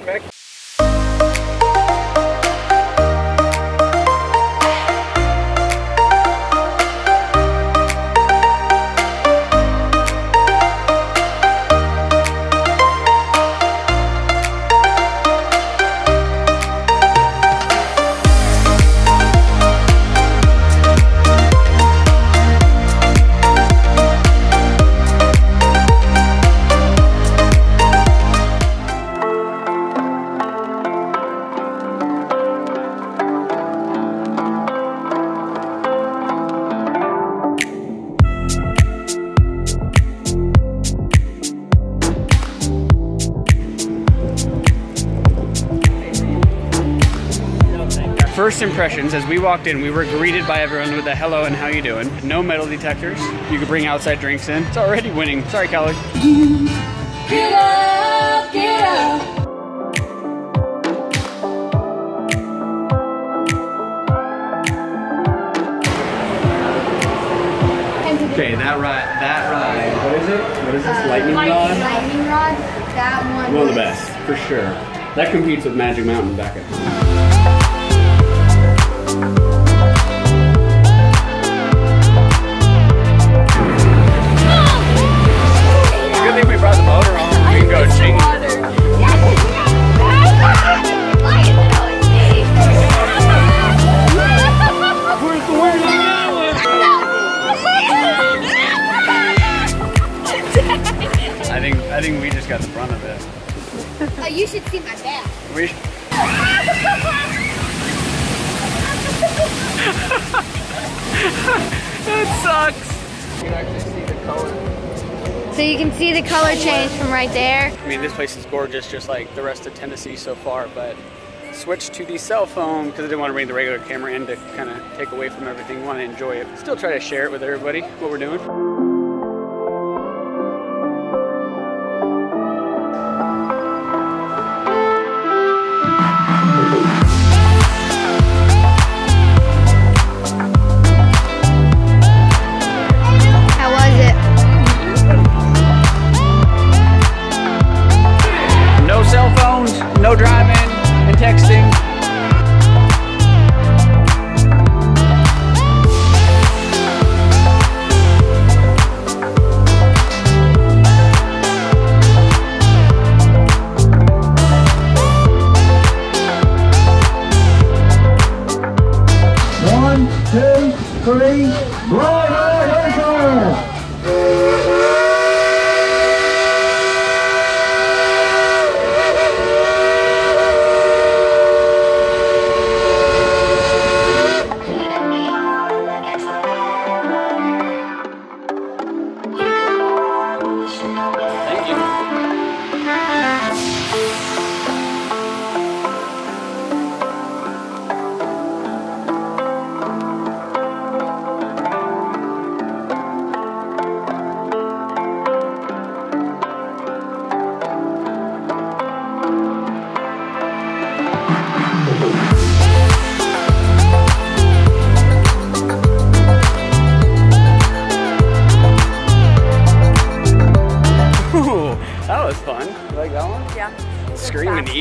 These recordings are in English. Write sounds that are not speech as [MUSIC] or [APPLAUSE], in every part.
Put First impressions, as we walked in, we were greeted by everyone with a hello and how you doing. No metal detectors. You could bring outside drinks in. It's already winning. Sorry, Kelly. Get up, get up. Okay, that ride, that ride. What is it? What is this? Uh, lightning Lightning, rod? lightning rod. That one. One of the best, for sure. That competes with Magic Mountain back at home. I think we brought the order on the go sheet. I think we just got the brunt of it. Oh, you should see my back. We sucks. You can actually see the color. So you can see the color change from right there. I mean, this place is gorgeous, just like the rest of Tennessee so far, but switched to the cell phone because I didn't want to bring the regular camera in to kind of take away from everything. Want to enjoy it. Still try to share it with everybody, what we're doing.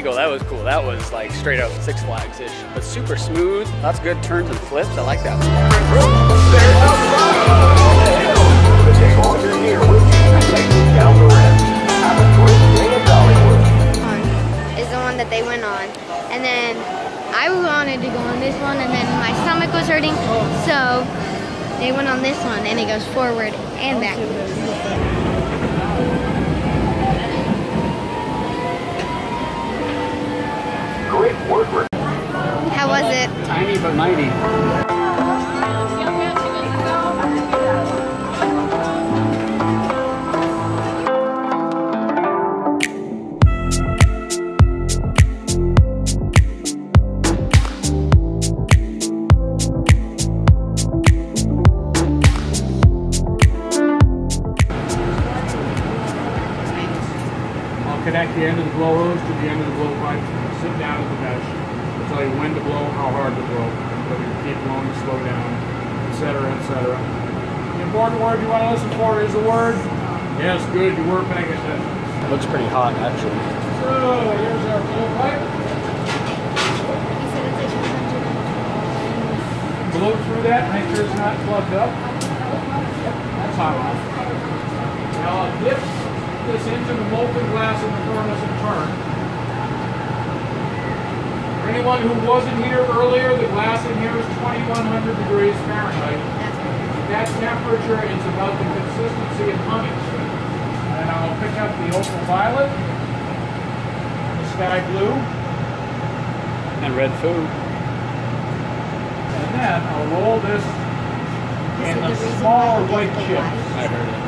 Eagle, that was cool. That was like straight up Six Flags ish, but super smooth. Lots of good turns and flips. I like that is the one that they went on. And then I wanted to go on this one, and then my stomach was hurting, so they went on this one, and it goes forward and backwards. Slow down, etc., etc. The important word you want to listen for is the word. Yes, good. You were paying attention. Looks pretty hot, actually. So here's our blow pipe. He said it's like 100. Blow through that, make sure it's not plugged up. That's hot enough. Now I'll dip this into the molten glass in the furnace and turn. For anyone who wasn't here earlier, the glass in here is 2100 degrees Fahrenheit. That temperature is about the consistency of honey. And I'll pick up the opal violet, the sky blue, And red food. and then I'll roll this in the smaller white chips. I heard it.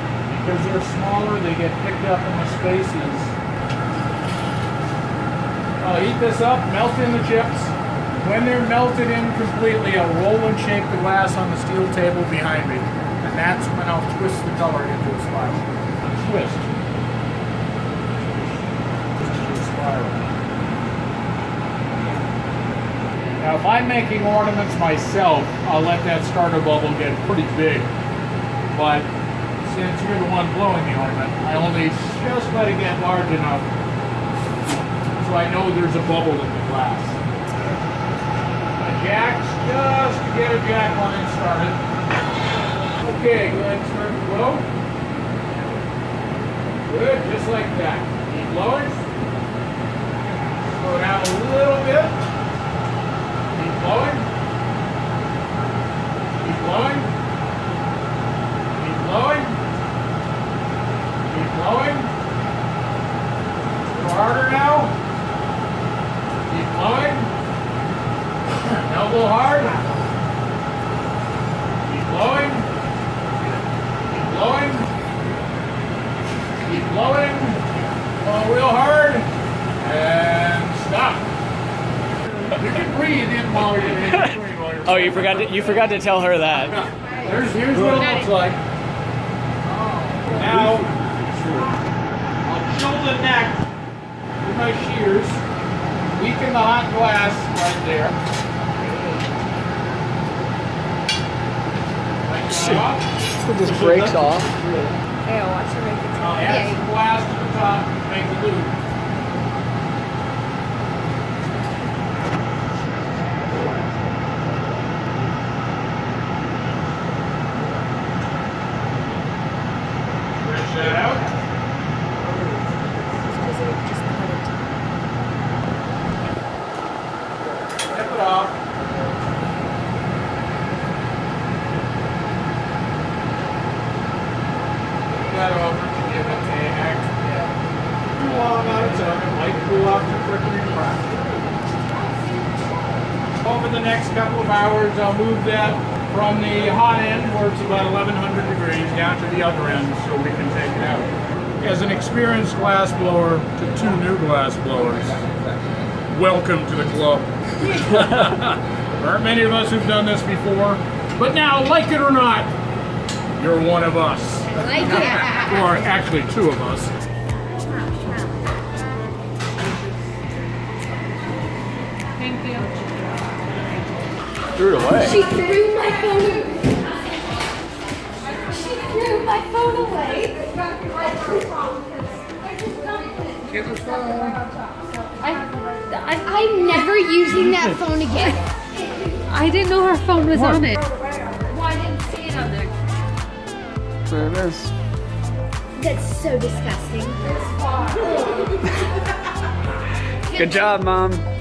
Because they're smaller, they get picked up in the spaces. Uh, I'll heat this up, melt in the chips. When they're melted in completely, I'll roll and shake the glass on the steel table behind me. And that's when I'll twist the color into a spiral. Twist. Twist spiral. Now, if I'm making ornaments myself, I'll let that starter bubble get pretty big. But since you're the one blowing the ornament, I only just let it get large enough I know there's a bubble in the glass. A jack, just to get a jack line started. Okay, go ahead and start to blow. Good, just like that. Keep blowing. Slow down a little bit. Keep blowing. Keep blowing. Keep blowing. Keep blowing. Go harder now. Keep blowing. Now blow hard. Keep blowing. Keep blowing. Keep blowing. Blow real hard. And stop. You can breathe in while you're in between [LAUGHS] while you're Oh, you forgot to you forgot to tell her that. There's, here's what it looks like. Now, I'll chill the neck with my shears, weaken the hot glass right there. Shit. that. So this breaks off. Oh, yeah, watch it make it. I'll add some glass to the top to make the loop. Stretch that out. Tip it off. Flip that over to give it a act. Cool off on its own. It might cool off too quickly and crack. Over the next couple of hours, I'll move that from the hot end, where it's about 1100 degrees, down to the other end so we can take it out. As an experienced glass blower to two new glass blowers, welcome to the club. [LAUGHS] there aren't many of us who've done this before, but now, like it or not, you're one of us. Like it. Or actually two of us. Threw it away. She threw my phone. Away. She threw my phone away. I, I, I'm never using that phone again. I didn't know her phone was What? on it. Well, didn't see it on there. There it is. That's so disgusting. Good job, mom.